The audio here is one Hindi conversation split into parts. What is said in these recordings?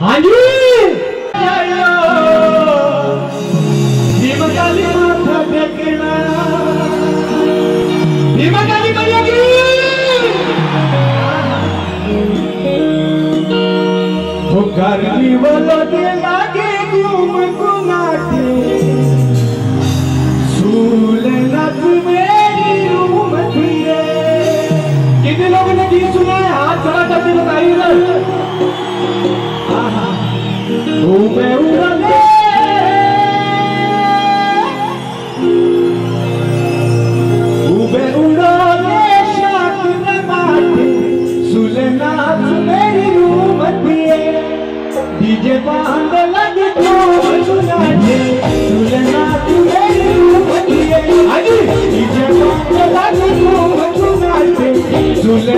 हाँ जी की गर्मी वाला के लागे घूम घुमाते झूले नच मेरी खड़ा करके बताइए घूमे उड़ने घूमे उड़ने शाक न माटे सुले नाच मेरी रूम दिए। डीजे बाँध लग तो सुनाचे सुले नाच मेरी रूम दिए। डीजे बाँध लग तो सुनाचे सुले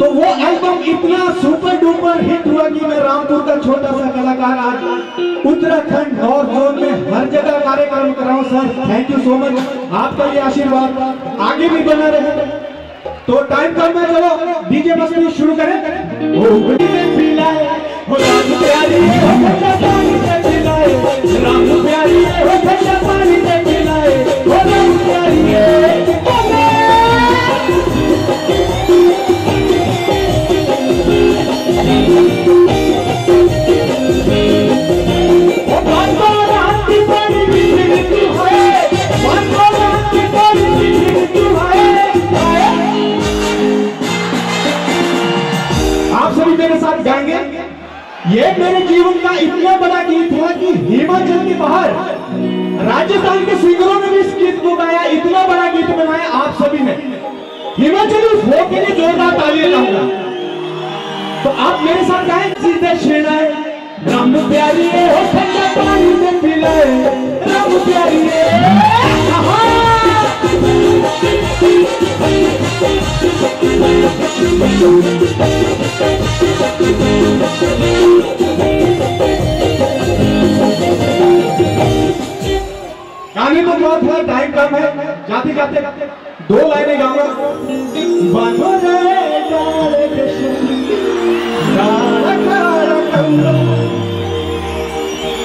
तो वो एल्बम इतना सुपर डुपर हिट हुआ कि मैं रामपुर का छोटा सा कलाकार आज उत्तराखंड और जोन में हर जगह कार्यक्रम कर रहा हूँ sir. Thank you so much आपका ये आशीर्वाद आगे भी बना रहे। तो टाइम कम है चलो। डीजे बस शुरू करें। ये मेरे जीवन का इतना बड़ा गीत है कि हिमाचल के बाहर, राजस्थान के सिंगरों ने भी इस गीत को गाया, इतना बड़ा गीत बनाया आप सभी ने। हिमाचली फोक के लिए जोरदार तालियाँ लाऊँगा। तो आप मेरे साथ गाएँ सीधे शेना राम प्यारी हो ठंडा पानी से पिलाए। राम प्यारी दो लाइनें गाऊँगा।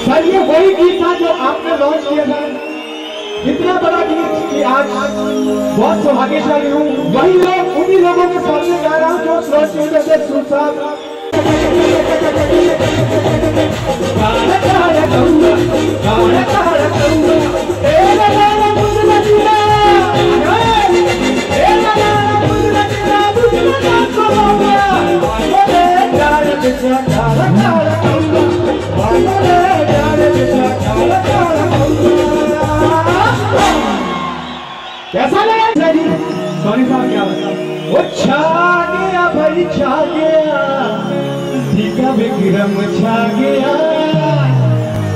सर, ये वही गीत था जो आपने लॉन्च किया था। इतना बड़ा गीत कि आज बहुत सौभाग्यशाली हूँ। वही लोग उन्हीं लोगों के सामने गा रहा हूँ जो लॉन्च की वजह से सुर साहब। कैसा लगा सॉरी साहब, क्या बताओ वो छा गया भाई छा गया टीका विक्रम छा गया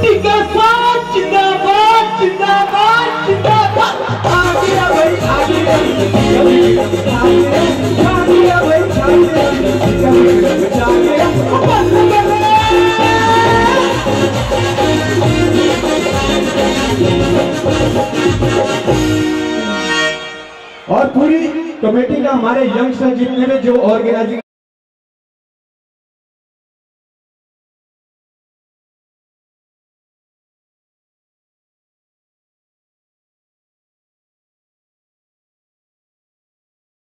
टीका साच जिंदाबाद जिंदाबाद जिंदाबाद। आ गया आ गया टीका छा गया छा गया भाई छा गया टीका विक्रम छा गया ओ बल्ले बल्ले और पूरी कमेटी का हमारे यंगस्टर जितने भी जो ऑर्गेनाइजिंग